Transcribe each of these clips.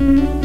Mm-hmm.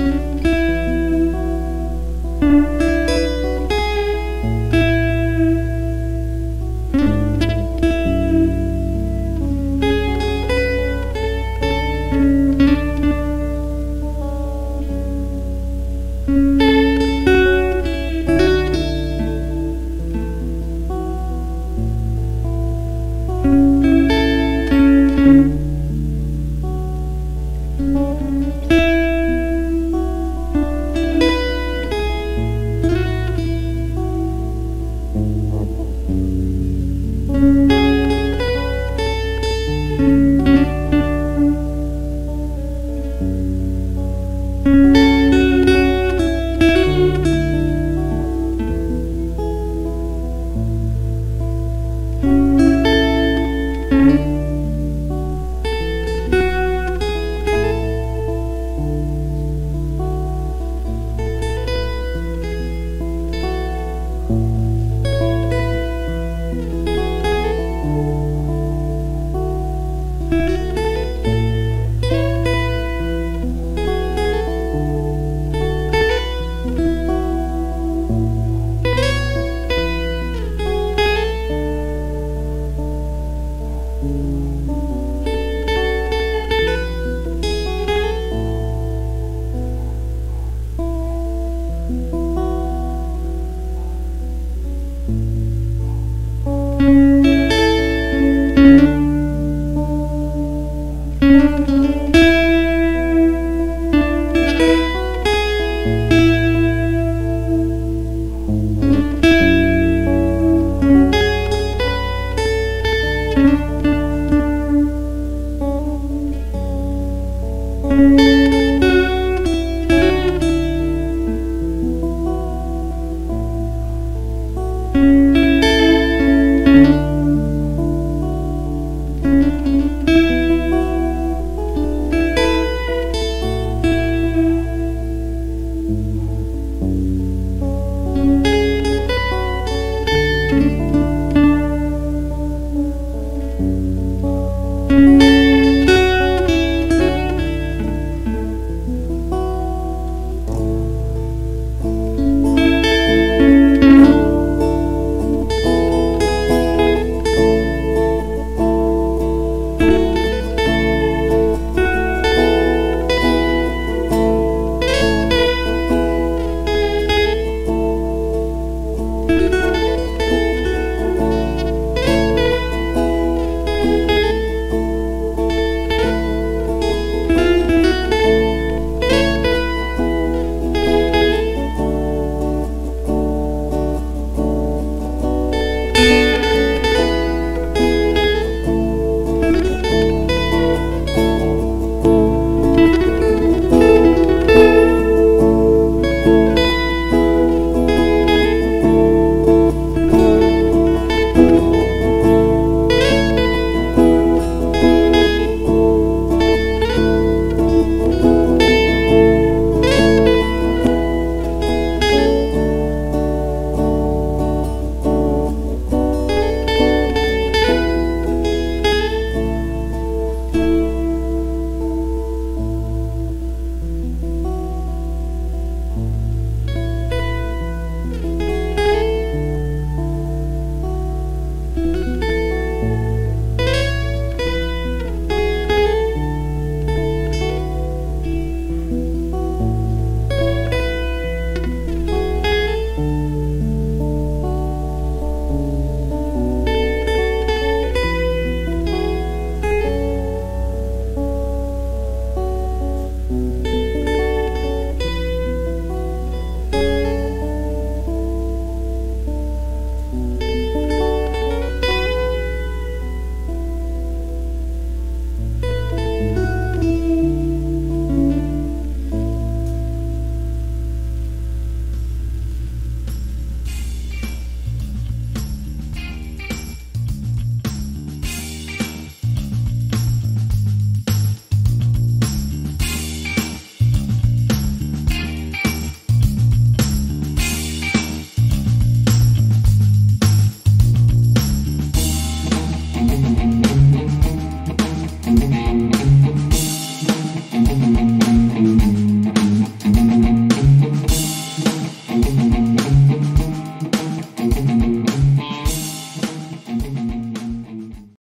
Música